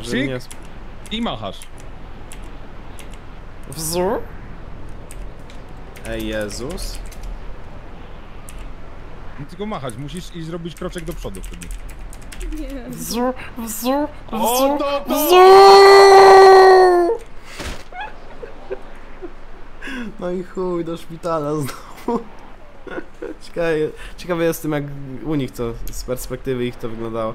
Że nie I machasz. Wzór? Ej Jezus. No, tylko machać, musisz i zrobić kroczek do przodu wtedy. Nie. Wzór, wzór, wzór, wzór! No i chuj, do szpitala znowu. Ciekawe, ciekawy jestem jak u nich to z perspektywy ich to wyglądało.